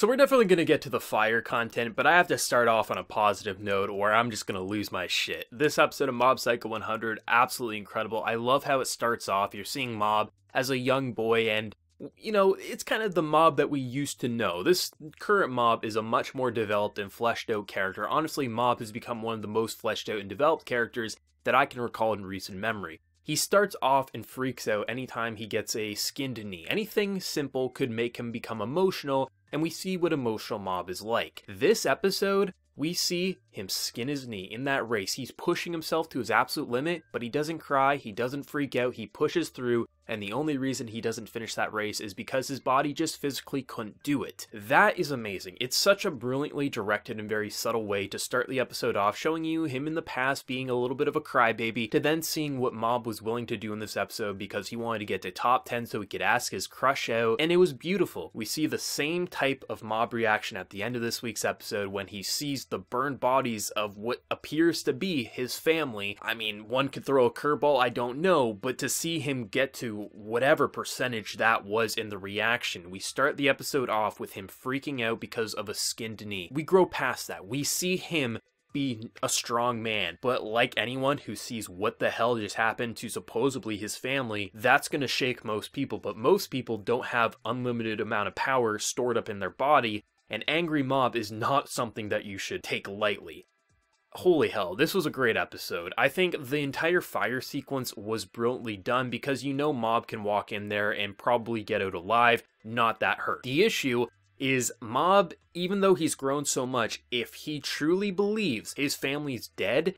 So we're definitely going to get to the fire content, but I have to start off on a positive note or I'm just going to lose my shit. This episode of Mob Psycho 100, absolutely incredible. I love how it starts off. You're seeing Mob as a young boy and you know, it's kind of the mob that we used to know. This current mob is a much more developed and fleshed out character. Honestly, Mob has become one of the most fleshed out and developed characters that I can recall in recent memory. He starts off and freaks out anytime he gets a skinned knee. Anything simple could make him become emotional, and we see what emotional mob is like. This episode, we see him skin his knee in that race. He's pushing himself to his absolute limit, but he doesn't cry, he doesn't freak out, he pushes through, and the only reason he doesn't finish that race is because his body just physically couldn't do it. That is amazing. It's such a brilliantly directed and very subtle way to start the episode off, showing you him in the past being a little bit of a crybaby, to then seeing what Mob was willing to do in this episode because he wanted to get to top 10 so he could ask his crush out, and it was beautiful. We see the same type of Mob reaction at the end of this week's episode when he sees the burned bodies of what appears to be his family. I mean, one could throw a curveball, I don't know, but to see him get to whatever percentage that was in the reaction. We start the episode off with him freaking out because of a skinned knee. We grow past that. We see him be a strong man. But like anyone who sees what the hell just happened to supposedly his family, that's going to shake most people. But most people don't have unlimited amount of power stored up in their body. An angry mob is not something that you should take lightly holy hell, this was a great episode. I think the entire fire sequence was brilliantly done because you know Mob can walk in there and probably get out alive, not that hurt. The issue is Mob, even though he's grown so much, if he truly believes his family's dead,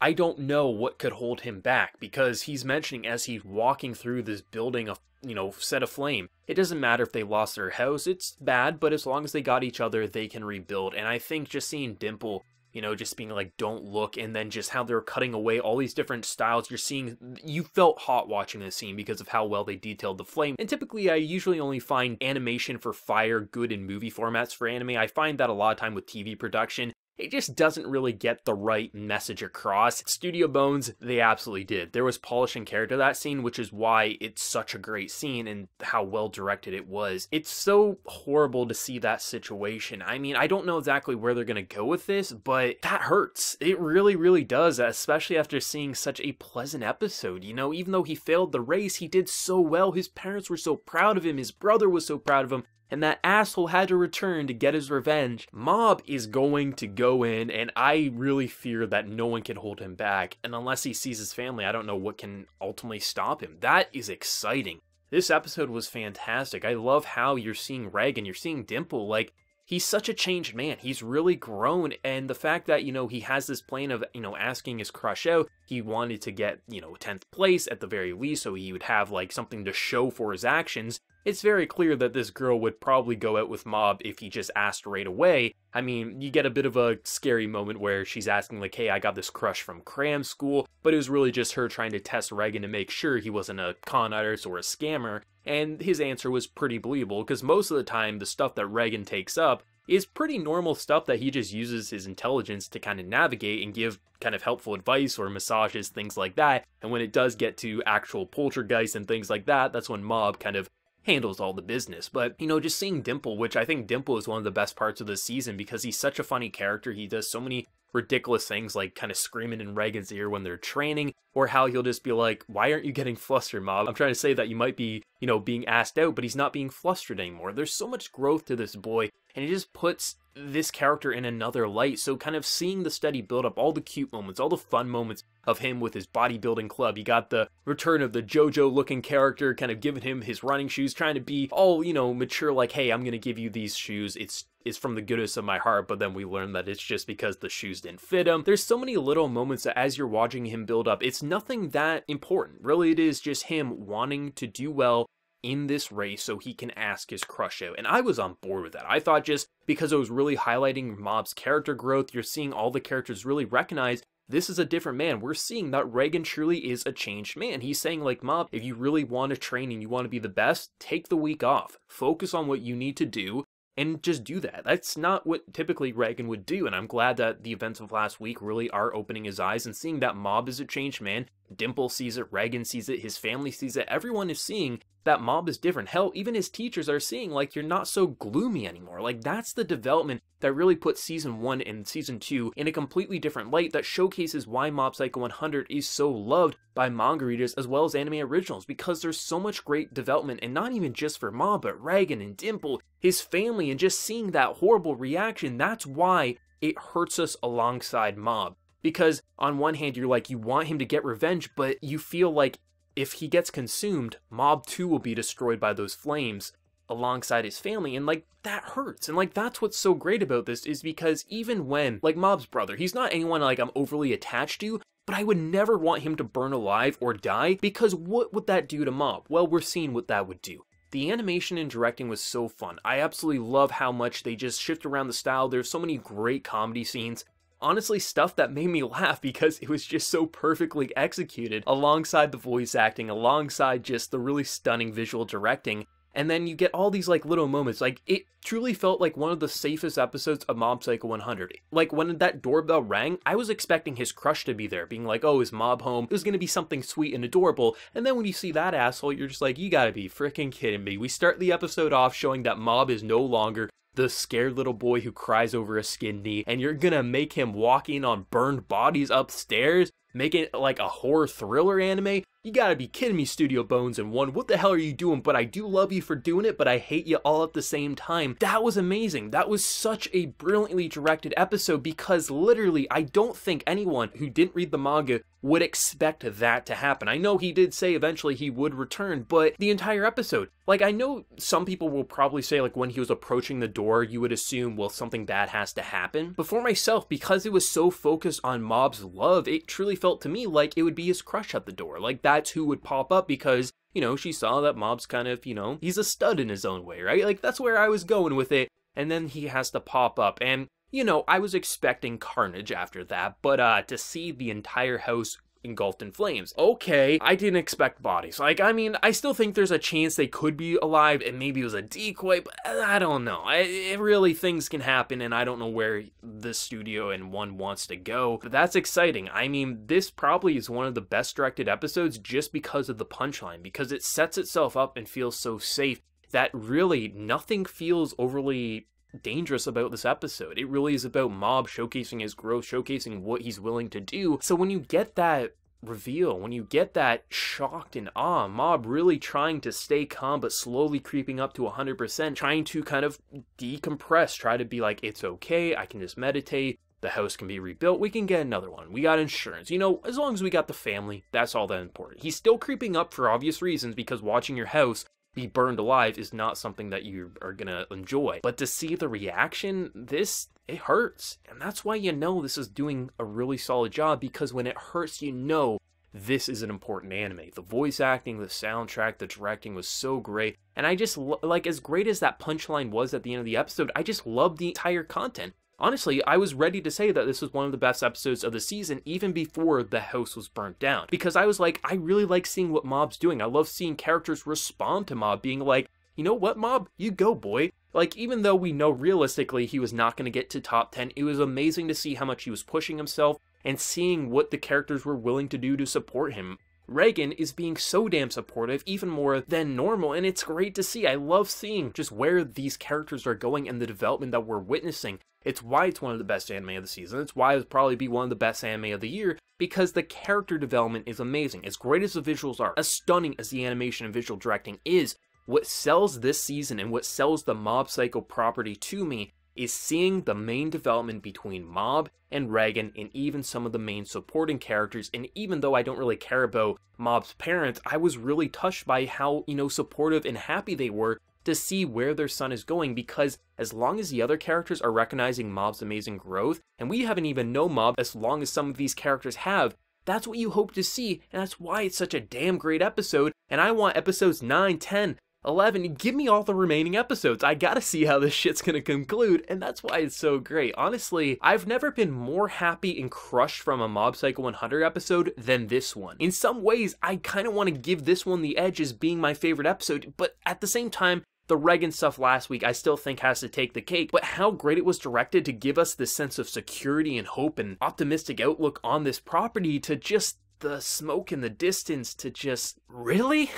I don't know what could hold him back because he's mentioning as he's walking through this building of you know, set aflame. It doesn't matter if they lost their house, it's bad, but as long as they got each other, they can rebuild. And I think just seeing Dimple you know, just being like, don't look, and then just how they're cutting away all these different styles. You're seeing, you felt hot watching this scene because of how well they detailed the flame. And typically, I usually only find animation for fire good in movie formats for anime. I find that a lot of time with TV production it just doesn't really get the right message across. Studio Bones, they absolutely did. There was polishing character that scene, which is why it's such a great scene and how well directed it was. It's so horrible to see that situation. I mean, I don't know exactly where they're going to go with this, but that hurts. It really, really does, especially after seeing such a pleasant episode. You know, even though he failed the race, he did so well. His parents were so proud of him, his brother was so proud of him and that asshole had to return to get his revenge. Mob is going to go in, and I really fear that no one can hold him back. And unless he sees his family, I don't know what can ultimately stop him. That is exciting. This episode was fantastic. I love how you're seeing Reigen, you're seeing Dimple. Like, he's such a changed man. He's really grown. And the fact that, you know, he has this plan of, you know, asking his crush out, he wanted to get, you know, 10th place at the very least, so he would have, like, something to show for his actions it's very clear that this girl would probably go out with Mob if he just asked right away. I mean, you get a bit of a scary moment where she's asking, like, hey, I got this crush from cram school, but it was really just her trying to test Reigen to make sure he wasn't a con artist or a scammer. And his answer was pretty believable because most of the time, the stuff that Reigen takes up is pretty normal stuff that he just uses his intelligence to kind of navigate and give kind of helpful advice or massages, things like that. And when it does get to actual poltergeist and things like that, that's when Mob kind of handles all the business. But, you know, just seeing Dimple, which I think Dimple is one of the best parts of the season because he's such a funny character. He does so many ridiculous things like kind of screaming in Reigen's ear when they're training, or how he'll just be like, Why aren't you getting flustered, Mob? I'm trying to say that you might be, you know, being asked out, but he's not being flustered anymore. There's so much growth to this boy, and it just puts this character in another light. So kind of seeing the steady build up, all the cute moments, all the fun moments of him with his bodybuilding club. You got the return of the JoJo looking character, kind of giving him his running shoes, trying to be all, you know, mature like, hey, I'm gonna give you these shoes. It's is from the goodness of my heart, but then we learn that it's just because the shoes didn't fit him. There's so many little moments that as you're watching him build up, it's nothing that important. Really, it is just him wanting to do well in this race so he can ask his crush out. And I was on board with that. I thought just because it was really highlighting Mob's character growth, you're seeing all the characters really recognize this is a different man. We're seeing that Reigen truly is a changed man. He's saying, like, Mob, if you really want to train and you want to be the best, take the week off. Focus on what you need to do and just do that. That's not what typically Reigen would do, and I'm glad that the events of last week really are opening his eyes and seeing that Mob is a changed man. Dimple sees it, Reigen sees it, his family sees it, everyone is seeing that Mob is different. Hell, even his teachers are seeing like you're not so gloomy anymore. Like that's the development that really puts season 1 and season 2 in a completely different light that showcases why Mob Psycho 100 is so loved by manga readers as well as anime originals because there's so much great development and not even just for Mob but Reigen and Dimple, his family and just seeing that horrible reaction, that's why it hurts us alongside Mob. Because on one hand, you're like, you want him to get revenge, but you feel like if he gets consumed, Mob 2 will be destroyed by those flames alongside his family. And like that hurts. And like that's what's so great about this is because even when like mob's brother he's not anyone like i'm overly attached to but i would never want him to burn alive or die because what would that do to mob? Well we're seeing what that would do. The animation and directing was so fun. I absolutely love how much they just shift around the style. There's so many great comedy scenes honestly stuff that made me laugh because it was just so perfectly executed alongside the voice acting, alongside just the really stunning visual directing. And then you get all these like little moments. Like it truly felt like one of the safest episodes of Mob Psycho 100. Like when that doorbell rang, I was expecting his crush to be there, being like, "Oh, is Mob home?" It was gonna be something sweet and adorable. And then when you see that asshole, you're just like, "You gotta be freaking kidding me." We start the episode off showing that Mob is no longer the scared little boy who cries over a skin knee, and you're gonna make him walking on burned bodies upstairs, make it like a horror thriller anime? You gotta be kidding me, Studio Bones and One. What the hell are you doing? But I do love you for doing it, but I hate you all at the same time. That was amazing. That was such a brilliantly directed episode because literally, I don't think anyone who didn't read the manga would expect that to happen. I know he did say eventually he would return, but the entire episode, like I know some people will probably say like when he was approaching the door, you would assume well something bad has to happen. But for myself, because it was so focused on Mob's love, it truly felt to me like it would be his crush at the door. Like that's who would pop up because you know, she saw that Mob's kind of, you know, he's a stud in his own way, right? Like that's where I was going with it. And then he has to pop up. And you know, I was expecting carnage after that, but uh, to see the entire house engulfed in flames. Okay, I didn't expect bodies. Like, I mean, I still think there's a chance they could be alive and maybe it was a decoy, but uh, I don't know. I, it really, things can happen and I don't know where the studio and one wants to go, but that's exciting. I mean, this probably is one of the best directed episodes just because of the punchline, because it sets itself up and feels so safe that really nothing feels overly dangerous about this episode. It really is about Mob showcasing his growth, showcasing what he's willing to do. So when you get that reveal, when you get that shocked and awe, Mob really trying to stay calm but slowly creeping up to 100%, trying to kind of decompress, try to be like, it's okay, I can just meditate. The house can be rebuilt. We can get another one. We got insurance. You know, as long as we got the family, that's all that important. He's still creeping up for obvious reasons because watching your house be burned alive is not something that you are gonna enjoy. But to see the reaction, this it hurts. And that's why you know this is doing a really solid job because when it hurts, you know this is an important anime. The voice acting, the soundtrack, the directing was so great. And I just, like, as great as that punchline was at the end of the episode, I just loved the entire content. Honestly, I was ready to say that this was one of the best episodes of the season even before the house was burnt down. Because I was like, I really like seeing what Mob's doing. I love seeing characters respond to Mob, being like, you know what, Mob? You go, boy. Like, even though we know realistically he was not going to get to top 10, it was amazing to see how much he was pushing himself and seeing what the characters were willing to do to support him. Reigen is being so damn supportive, even more than normal, and it's great to see. I love seeing just where these characters are going and the development that we're witnessing. It's why it's one of the best anime of the season. It's why it'll probably be one of the best anime of the year because the character development is amazing. As great as the visuals are, as stunning as the animation and visual directing is, what sells this season and what sells the Mob Psycho property to me is seeing the main development between Mob and Reigen and even some of the main supporting characters. And even though I don't really care about Mob's parents, I was really touched by how, you know, supportive and happy they were to see where their son is going because as long as the other characters are recognizing Mob's amazing growth, and we haven't even known Mob as long as some of these characters have, that's what you hope to see, and that's why it's such a damn great episode, and I want episodes 9, 10, 11, give me all the remaining episodes. I gotta see how this shit's gonna conclude, and that's why it's so great. Honestly, I've never been more happy and crushed from a Mob Psycho 100 episode than this one. In some ways, I kind of want to give this one the edge as being my favorite episode, but at the same time, the Reigen stuff last week I still think has to take the cake, but how great it was directed to give us this sense of security and hope and optimistic outlook on this property to just the smoke in the distance to just really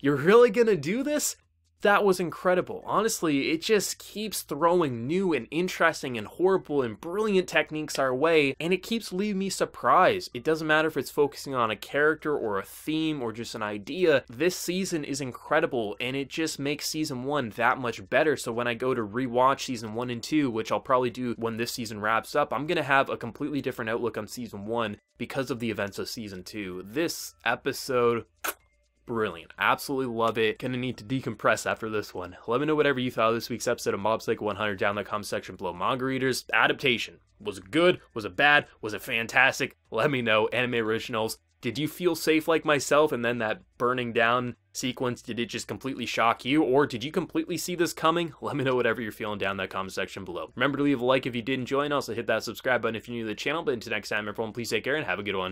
You're really gonna do this? That was incredible. Honestly, it just keeps throwing new and interesting and horrible and brilliant techniques our way, and it keeps leaving me surprised. It doesn't matter if it's focusing on a character or a theme or just an idea, this season is incredible, and it just makes season one that much better. So when I go to rewatch season one and two, which I'll probably do when this season wraps up, I'm gonna have a completely different outlook on season one because of the events of season two. This episode brilliant. Absolutely love it. Gonna need to decompress after this one. Let me know whatever you thought of this week's episode of Mob Psycho 100 down in the comment section below. Manga readers, adaptation. Was it good? Was it bad? Was it fantastic? Let me know. Anime originals. Did you feel safe like myself and then that burning down sequence, did it just completely shock you? Or did you completely see this coming? Let me know whatever you're feeling down in that comment section below. Remember to leave a like if you did enjoy and also hit that subscribe button if you're new to the channel. But until next time, everyone, please take care and have a good one.